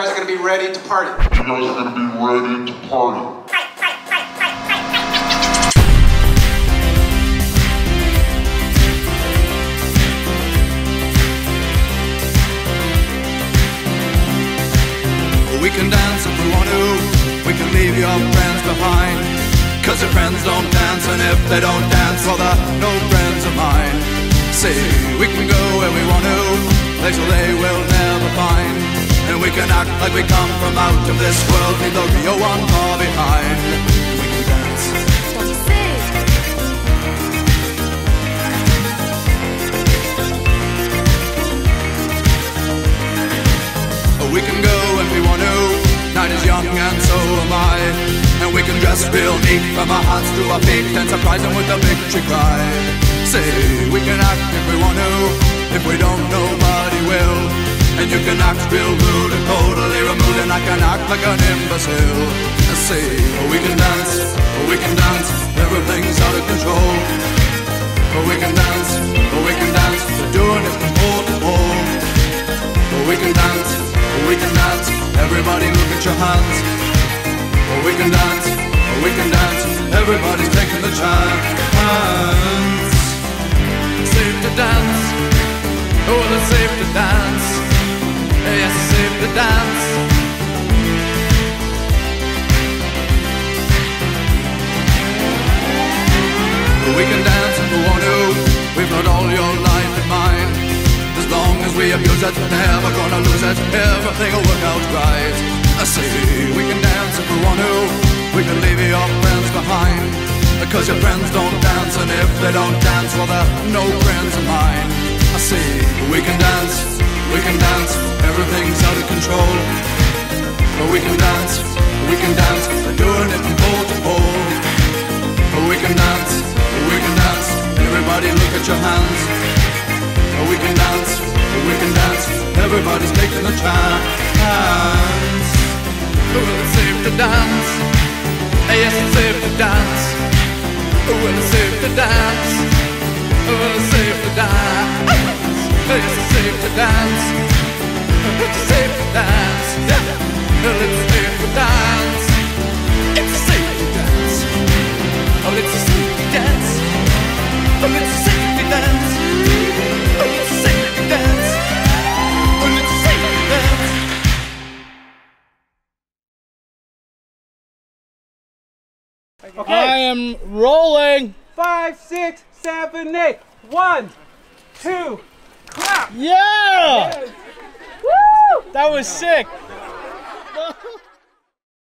guys are gonna be ready to party. You guys are gonna be ready to party. We can dance if we want to. We can leave your friends behind. Cause your friends don't dance, and if they don't dance, well, they're no friends of mine. See, we can go where we want to, places they will never find. And we can act like we come from out of this world, leave the real one far behind. We can dance. We can go when we want to. Night is young and so am I. And we can dress real neat from our hearts to our feet and surprise them with a victory cry. Say, we can act if we want to. If we don't, nobody will. And you can act real rude can act like an imbecile. Say, oh, we can dance, oh, we can dance, everything's out of control. Oh, we can dance, we can dance, we're doing it from pole to pole. We can dance, we can dance, everybody look at your hands. We can dance, we can dance, everybody's taking the chance. Safe to dance, oh it's safe to dance, yes it's safe to dance. We abuse it, never gonna lose it. Everything will work out right. I say we can dance if we want to. We can leave your friends behind. Because your friends don't dance, and if they don't dance, well, they're no friends of mine. I say we can dance, we can dance. Everything's out of control. But we can dance, we can dance. We're doing it from pole to pole. But we can dance, we can dance. Everybody look at your hands. Everybody's taking a chance. Oh, it's safe to dance. Yes, it's safe to dance. Oh, it's safe to dance. Oh, it's safe to dance. Yes, it's safe to dance. It's safe to dance. Yeah. I am rolling. Five, six, seven, eight. One, two, clap. Yeah! Woo! That was sick.